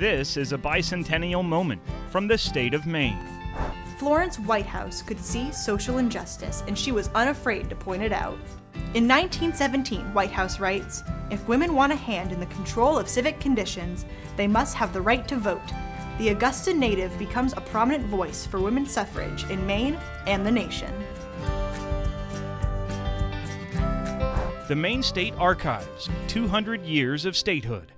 This is a bicentennial moment from the state of Maine. Florence Whitehouse could see social injustice, and she was unafraid to point it out. In 1917, Whitehouse writes If women want a hand in the control of civic conditions, they must have the right to vote. The Augusta native becomes a prominent voice for women's suffrage in Maine and the nation. The Maine State Archives 200 Years of Statehood.